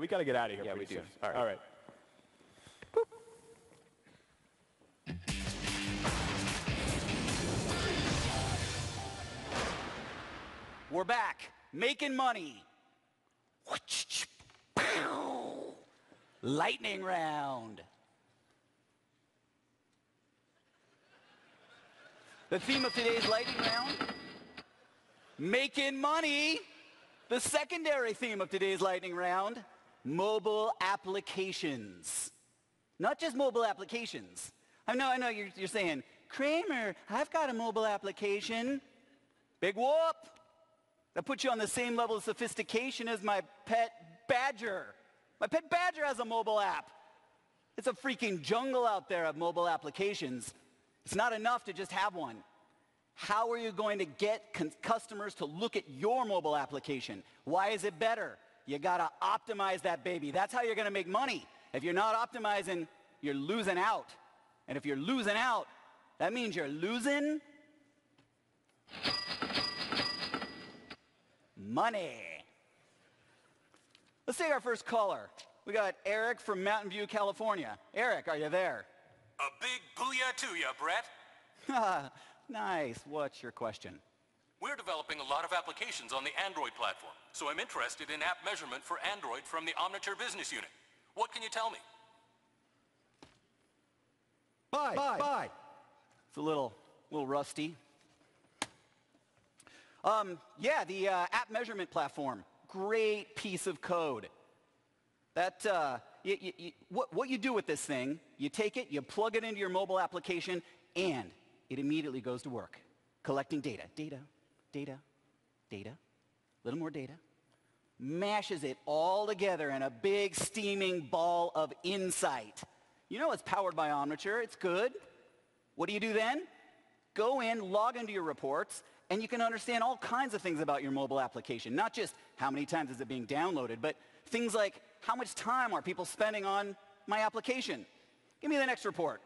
We got to get out of here. Yeah, we pretty do. soon. All right. All right. We're back, making money. Lightning round. The theme of today's lightning round, making money. The secondary theme of today's lightning round, mobile applications. Not just mobile applications. I know, I know you're, you're saying, Cramer, I've got a mobile application. Big whoop. That puts you on the same level of sophistication as my pet badger. My pet badger has a mobile app. It's a freaking jungle out there of mobile applications. It's not enough to just have one. How are you going to get customers to look at your mobile application? Why is it better? You got to optimize that baby. That's how you're going to make money. If you're not optimizing, you're losing out. And if you're losing out, that means you're losing money. Let's take our first caller. We got Eric from Mountain View, California. Eric, are you there? A big booyah to ya, Brett. nice. What's your question? We're developing a lot of applications on the Android platform, so I'm interested in app measurement for Android from the Omniture business unit. What can you tell me? Bye. Bye. Bye. It's a little, little rusty. Um, yeah, the uh, app measurement platform. Great piece of code. That, uh, you, you, you, what, what you do with this thing, you take it, you plug it into your mobile application, and it immediately goes to work, collecting data, data, data, data, a little more data, mashes it all together in a big steaming ball of insight. You know it's powered by Omniture. It's good. What do you do then? Go in, log into your reports, and you can understand all kinds of things about your mobile application. Not just how many times is it being downloaded, but things like how much time are people spending on my application? Give me the next report.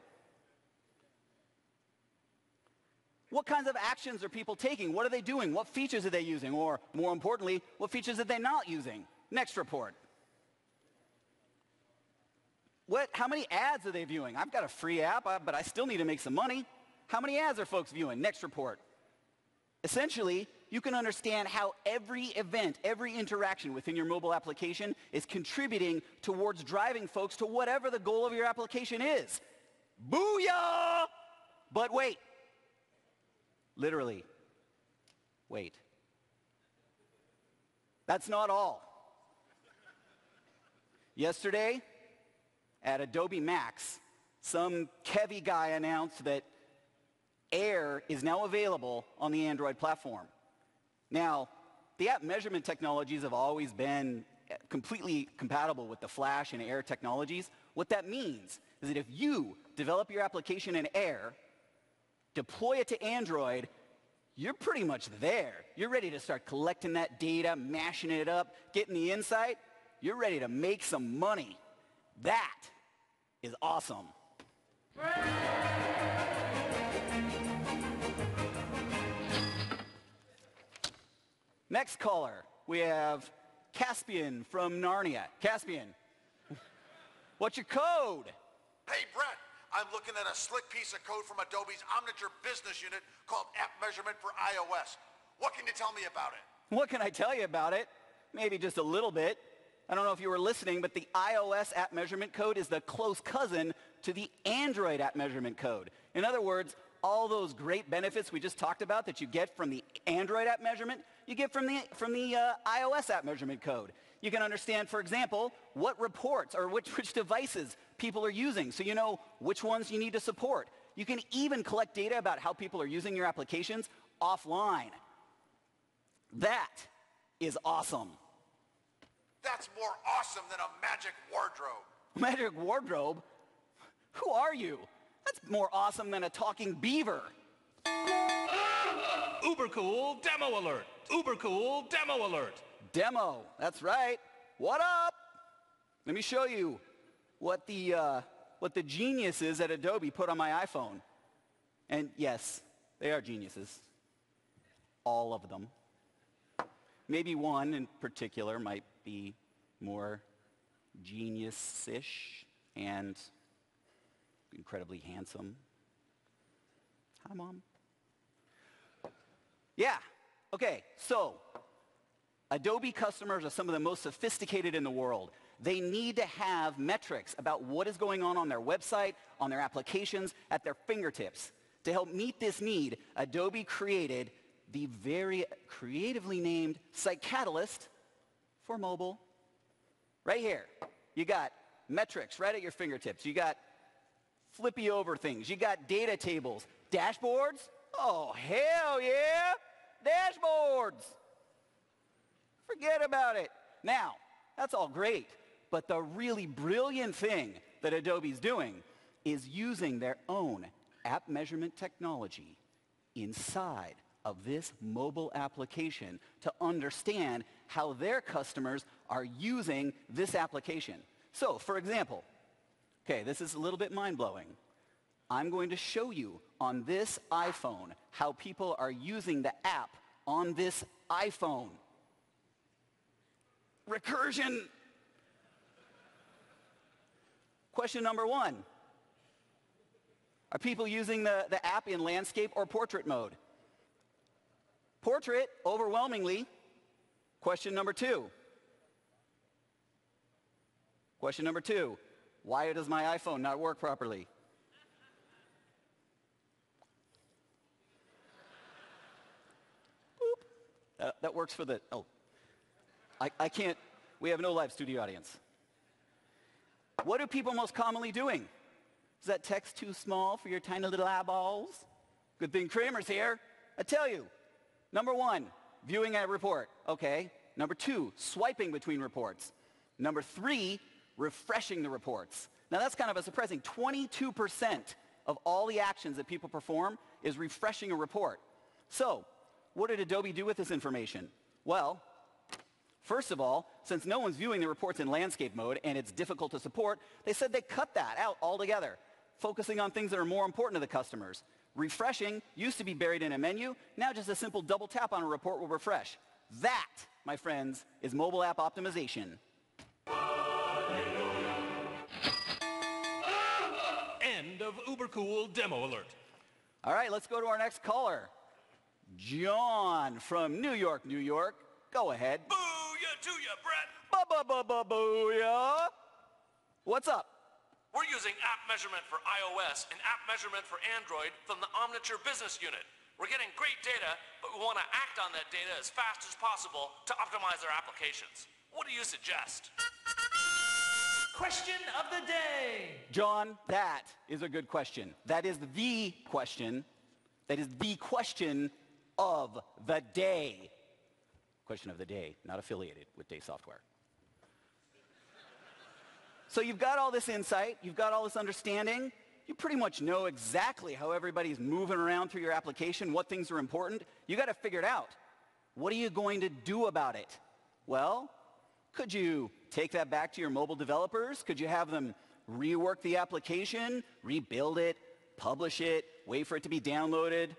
What kinds of actions are people taking? What are they doing? What features are they using? Or more importantly, what features are they not using? Next report. What, how many ads are they viewing? I've got a free app, but I still need to make some money. How many ads are folks viewing? Next report. Essentially, you can understand how every event, every interaction within your mobile application is contributing towards driving folks to whatever the goal of your application is. Booyah! But wait. Literally. Wait. That's not all. Yesterday, at Adobe Max, some Kevy guy announced that Air is now available on the Android platform. Now, the app measurement technologies have always been completely compatible with the Flash and Air technologies. What that means is that if you develop your application in Air, deploy it to Android, you're pretty much there. You're ready to start collecting that data, mashing it up, getting the insight. You're ready to make some money. That is awesome. Next caller, we have Caspian from Narnia. Caspian, what's your code? Hey, Brett, I'm looking at a slick piece of code from Adobe's Omniture business unit called App Measurement for iOS. What can you tell me about it? What can I tell you about it? Maybe just a little bit. I don't know if you were listening, but the iOS app measurement code is the close cousin to the Android app measurement code. In other words, all those great benefits we just talked about that you get from the Android app measurement, you get from the, from the uh, iOS app measurement code. You can understand, for example, what reports or which, which devices people are using so you know which ones you need to support. You can even collect data about how people are using your applications offline. That is awesome. That's more awesome than a magic wardrobe. Magic wardrobe? Who are you? That's more awesome than a talking beaver. Uber cool demo alert. Uber cool demo alert. Demo, that's right. What up? Let me show you what the, uh, what the geniuses at Adobe put on my iPhone. And yes, they are geniuses. All of them. Maybe one in particular might be more genius-ish and incredibly handsome. Hi, Mom. Yeah, okay, so Adobe customers are some of the most sophisticated in the world. They need to have metrics about what is going on on their website, on their applications, at their fingertips. To help meet this need, Adobe created the very creatively named SiteCatalyst for mobile. Right here, you got metrics right at your fingertips. You got flippy over things. You got data tables. Dashboards? Oh, hell yeah! Dashboards! Forget about it. Now, that's all great, but the really brilliant thing that Adobe's doing is using their own app measurement technology inside of this mobile application to understand how their customers are using this application. So, for example, okay, this is a little bit mind-blowing. I'm going to show you on this iPhone how people are using the app on this iPhone. Recursion. Question number one. Are people using the, the app in landscape or portrait mode? Portrait, overwhelmingly. Question number two. Question number two. Why does my iPhone not work properly? Boop. Uh, that works for the, oh. I, I can't, we have no live studio audience. What are people most commonly doing? Is that text too small for your tiny little eyeballs? Good thing Cramer's here. I tell you, number one, viewing a report. Okay. Number two, swiping between reports. Number three, refreshing the reports. Now that's kind of a surprising. 22% of all the actions that people perform is refreshing a report. So, what did Adobe do with this information? Well, first of all, since no one's viewing the reports in landscape mode and it's difficult to support, they said they cut that out altogether, focusing on things that are more important to the customers. Refreshing used to be buried in a menu. Now just a simple double tap on a report will refresh. That, my friends, is mobile app optimization. End of Uber Cool Demo Alert. All right, let's go to our next caller. John from New York, New York. Go ahead. Booyah to you, Brett! Ba-ba-ba-ba-booyah. What's up? We're using app measurement for iOS and app measurement for Android from the Omniture Business Unit. We're getting great data, but we want to act on that data as fast as possible to optimize our applications. What do you suggest? Question of the day. John, that is a good question. That is the question. That is the question of the day. Question of the day, not affiliated with Day Software. So you've got all this insight, you've got all this understanding, you pretty much know exactly how everybody's moving around through your application, what things are important. You got to figure it out. What are you going to do about it? Well, could you take that back to your mobile developers? Could you have them rework the application, rebuild it, publish it, wait for it to be downloaded?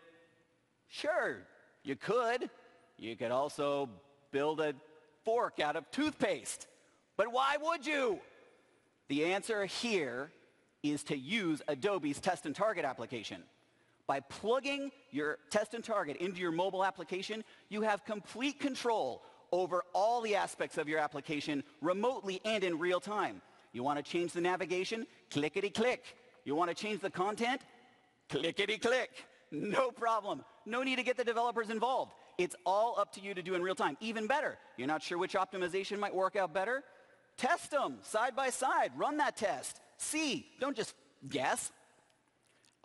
Sure, you could. You could also build a fork out of toothpaste. But why would you? The answer here is to use Adobe's Test and Target application. By plugging your Test and Target into your mobile application, you have complete control over all the aspects of your application remotely and in real time. You want to change the navigation? Clickety-click. You want to change the content? Clickety-click. No problem. No need to get the developers involved. It's all up to you to do in real time. Even better, you're not sure which optimization might work out better? Test them side by side. Run that test. See. Don't just guess.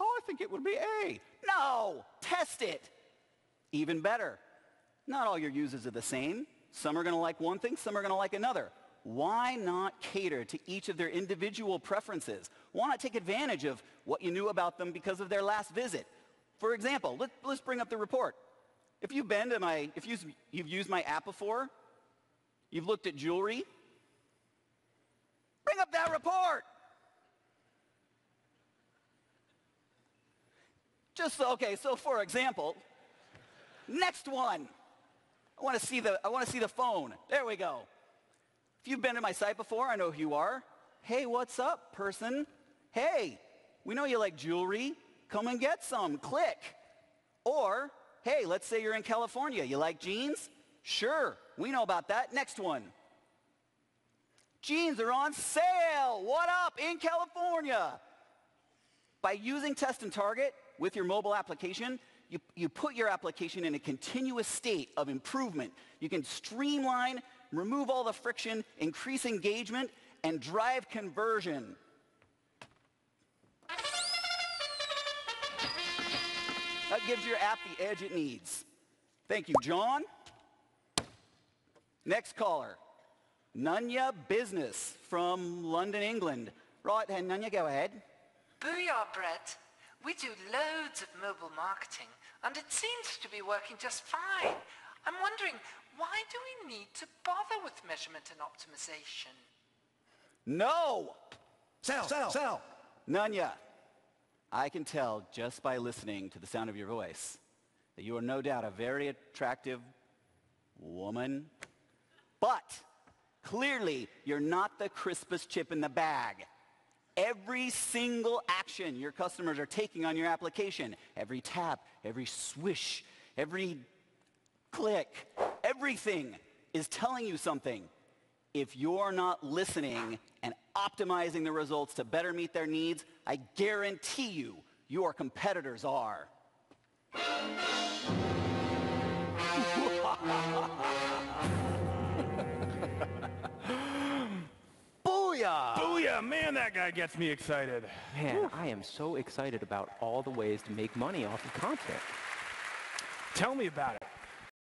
Oh, I think it would be A. No. Test it. Even better. Not all your users are the same. Some are going to like one thing, some are going to like another. Why not cater to each of their individual preferences? Why not take advantage of what you knew about them because of their last visit? For example, let, us bring up the report. If you've been to my, if you've, you've used my app before, you've looked at jewelry, bring up that report. Just so, okay, so for example, next one. I want to see the I want to see the phone. There we go. If you've been to my site before, I know who you are. Hey, what's up, person? Hey, we know you like jewelry. Come and get some. Click. Or, hey, let's say you're in California. You like jeans? Sure, we know about that. Next one. Jeans are on sale. What up in California? By using Test and Target with your mobile application, you, you put your application in a continuous state of improvement. You can streamline, remove all the friction, increase engagement, and drive conversion. That gives your app the edge it needs. Thank you, John. Next caller, Nunya Business from London, England. Right, and Nunya, go ahead. Booyah, Brett. We do loads of mobile marketing, and it seems to be working just fine. I'm wondering, why do we need to bother with measurement and optimization? No! Sell, sell, sell. Nunya, I can tell just by listening to the sound of your voice that you are no doubt a very attractive woman. But clearly, you're not the crispest chip in the bag. Every single action your customers are taking on your application, every tap, every swish, every click, everything is telling you something. If you're not listening optimizing the results to better meet their needs, I guarantee you, your competitors are. Booyah! Booyah, man, that guy gets me excited. Man, I am so excited about all the ways to make money off of content. Tell me about it.